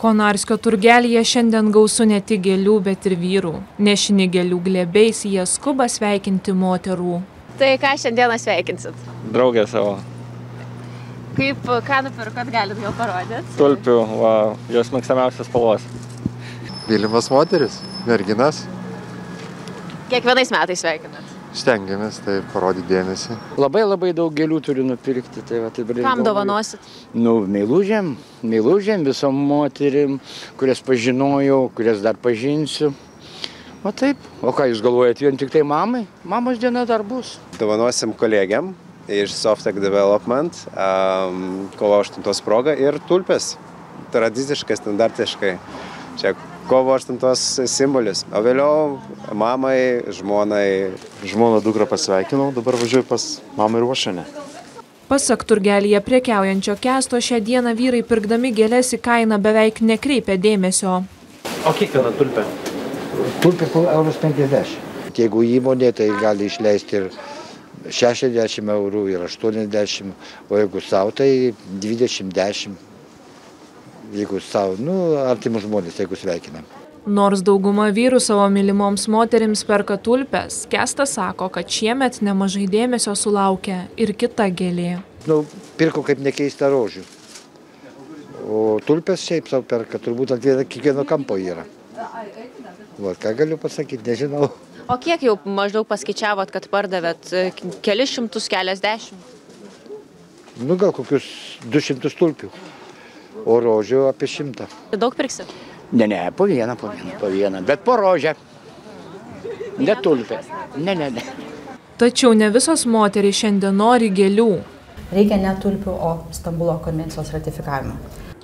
Konarskio turgelėje šiandien gausu ne tik gėlių, bet ir vyrų. Nešini gėlių glebiais jie skuba sveikinti moterų. Tai ką šiandieną sveikinsit? Draugę savo. Kaip, ką nupirkot, galit gal parodyti? Tulpių, va, jos mėgstamiausias spalvos. Mylimas moteris, merginas, Kiekvienais metais sveikinat. Stengiamės tai parodyti dėmesį. Labai labai daug gėlių turiu nupirkti. Tai va, tai Kam galvoju. dovanosit? Nu, meilužėm, meilužėm, visom moterim, kurias pažinojau, kurias dar pažinsiu. O taip, o ką jūs galvojate, vien tik tai mamai? Mamos diena dar bus. Dovanosim kolegiam iš Softec Development um, kovo 8 proga ir tulpės. Tradiciškai, standartiškai. Čia kovo 8 simbolis. O vėliau mamai, žmonai. Žmoną dukrą pasveikinau, dabar važiuoju pas mamą ir uošenę. Pasak turgelėje prekiaujančio kesto, šią dieną vyrai pirkdami gėlės į kainą beveik nekreipia dėmesio. O kiek viena tulpė? Tulpė po eurus 50. Jeigu įmonė, tai gali išleisti ir 60 eurų, ir 80, o jeigu savo, tai 20-10. Jeigu savo, nu, artimus žmonės, jeigu sveikinam. Nors dauguma vyrų savo mylimoms moterims perka tulpes, Kestas sako, kad šiemet nemažai dėmesio sulaukia ir kita gėlė. Nu, pirko kaip nekeista rožių. O tulpės šiaip savo perka, turbūt ant vieno, kiekvieno kampo yra. Va, ką galiu pasakyti, nežinau. O kiek jau maždaug paskaičiavot, kad pardavėt E, kelis šimtus, keliasdešimt? Nu, gal kokius 200 tulpių. O rožių apie šimtą. Daug pirksit? Ne, ne, po vieną, po vieną, po vieną. Bet po rožę. Ne tulpė. Ne, ne, ne. Tačiau ne visos moterys šiandien nori gėlių. Reikia ne tulpių, o Stambulo konvencijos ratifikavimo.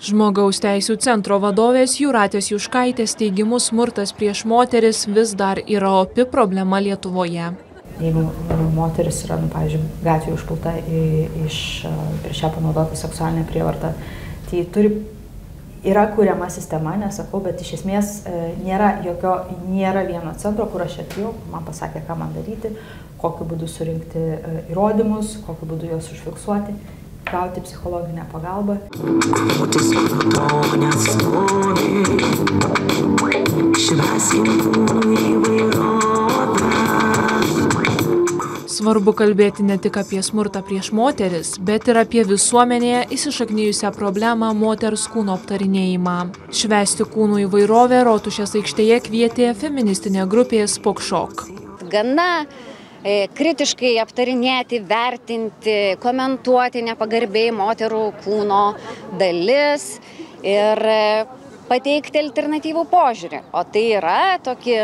Žmogaus teisų centro vadovės Juratės Juškaitės teigimu smurtas prieš moteris vis dar yra opi problema Lietuvoje. Jeigu moteris yra, nu, pavyzdžiui, gatvėje užpulta iš prieš ją panaudota seksualinė prievarta, tai turi, yra kuriama sistema, nesakau, bet iš esmės e, nėra jokio, nėra vieno centro, kur aš atėjau, man pasakė, ką man daryti, kokiu būdu surinkti e, įrodymus, kokiu būdu juos užfiksuoti, gauti psichologinę pagalbą. Svarbu kalbėti ne tik apie smurtą prieš moteris, bet ir apie visuomenėje įsišaknyjusią problemą moters kūno aptarinėjimą. Švesti kūnų įvairovę Rotušės aikštėje kvietė feministinė grupė Spokšok. gana e, kritiškai aptarinėti, vertinti, komentuoti nepagarbiai moterų kūno dalis ir e, pateikti alternatyvų požiūrį. O tai yra tokį,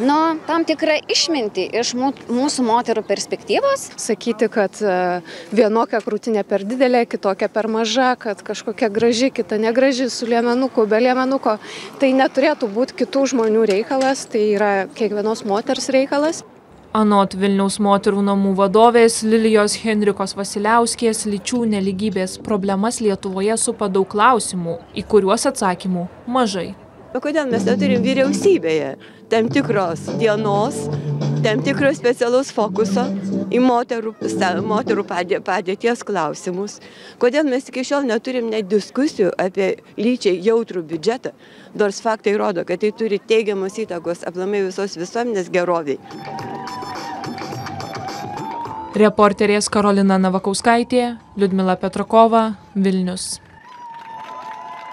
nu, tam tikrą išmintį iš mū- mūsų moterų perspektyvos. sakyti, kad e, vienokia krūtinė per didelė, kitokia per maža, kad kažkokia graži, kita negraži, su liemenuku, be liemenuko. Tai neturėtų būti kitų žmonių reikalas, tai yra kiekvienos moters reikalas. Anot Vilniaus moterų namų vadovės Lilijos Henrikos Vasiliauskės lyčių neligybės problemas Lietuvoje supa daug klausimų, į kuriuos atsakymų mažai. O kodėl mes neturim vyriausybėje tam tikros dienos, tam tikro specialaus fokuso į moterų, moterų padė, padėties klausimus? Kodėl mes iki šiol neturim net diskusijų apie lyčiai jautrų biudžetą, nors faktai rodo, kad tai turi teigiamos įtakos aplamai visos visuomenės geroviai. Reporterės Karolina Navakauskaitė, Liudmila Petrakova, Vilnius.